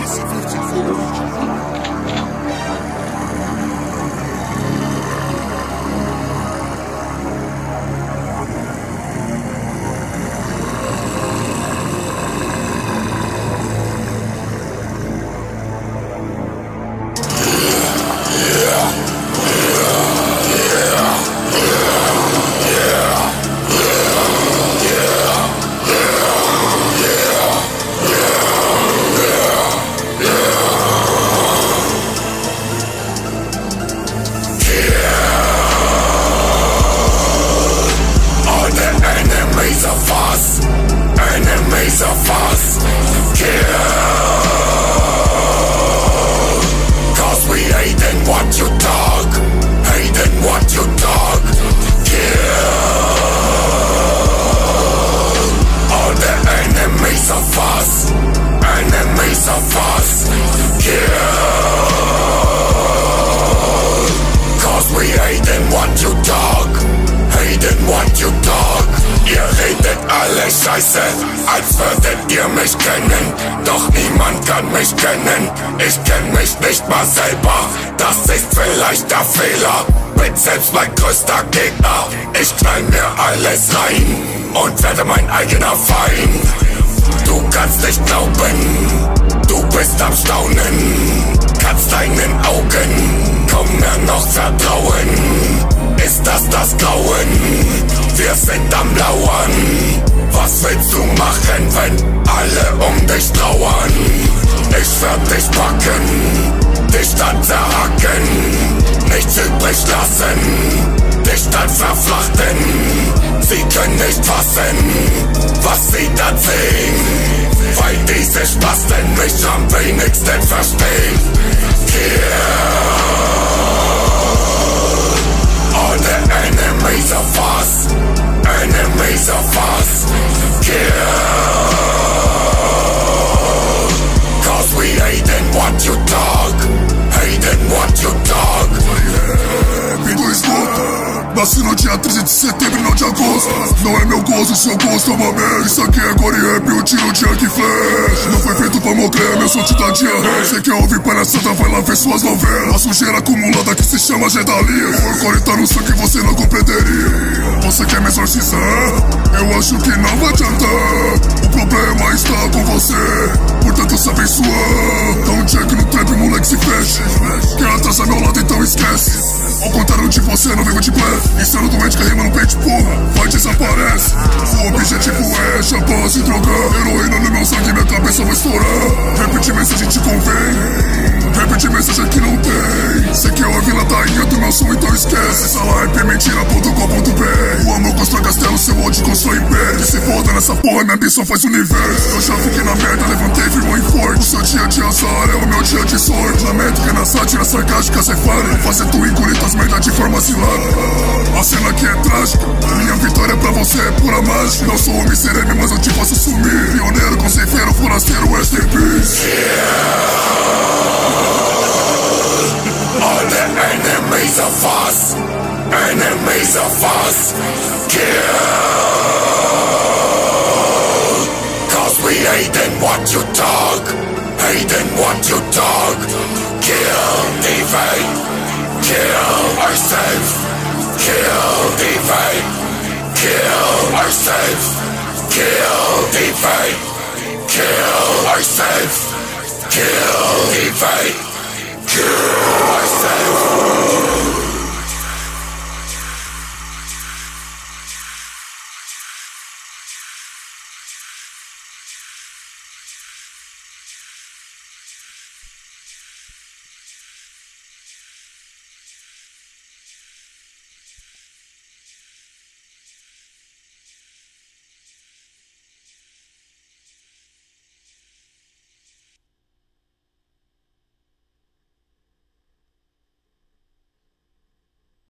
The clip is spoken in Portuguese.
这是 alle Scheiße, als würdet ihr mich kennen. Doch niemand kann mich kennen. Ich kenn mich nicht mal selber. Das ist vielleicht der Fehler. Bin selbst mein größter Gegner. Ich knall mir alles rein und werde mein eigener Feind. Du kannst nicht glauben, du bist am Staunen. Kannst deinen Augen kaum mehr noch vertrauen. Ist das das Grauen? Wir sind am Lauern. Was willst du machen, wenn alle um dich trauern? Ich werd dich packen, dich dann zerhacken, nichts übrig lassen, dich dann verflachten. Sie können nicht fassen, was sie dann sehen, weil diese Spasten mich am wenigsten Nasci no dia 13 de setembro e não de agosto. Não é meu gozo, seu gosto é uma merda. Isso aqui é gore rap, eu tiro de e flash Não foi feito pra morrer, meu som te dá diarreia. Cê quer ouvir palhaçada, vai lá ver suas novelas. A sujeira acumulada que se chama gedalia. O hardcore tá no sangue, você não compreenderia. Você quer me exorcizar? Eu acho que não vai adiantar. O problema está com você. Portanto, se abençoar Dá um check no trap, moleque, se fecha. Quer atrasar meu lado, então esquece Ao contrário de você, não vivo de blefe Insano doente que rima no peito, porra. Vai, desaparece. O objetivo é chapar, se drogar. Heroína no meu sangue, minha cabeça vai estourar. Repetir mensagem te convém. Repetir mensagem que não tem Cê quer ouvir ladainha do meu som, então esquece. Essa lá é mentira.com.br O amor constrói castelo, seu ódio constrói império. Se foda nessa porra, minha ambição faz universo. Eu já fiquei na merda, levantei, firmou em forte. O seu dia de azar é o meu dia de sorte. Na métrica, na sátira sarcástica, cê fale Fazer tu engolir tuas merda de forma cilada. A cena aqui é trágica Minha vitória pra você é pura mágica. Não sou homem sereno, mas eu te faço sumir enemies of us, kill. Cause we hating what you talk, hating what you talk. Kill, divide, kill ourselves, kill, divide, kill ourselves, kill, divide, kill ourselves, kill, divide.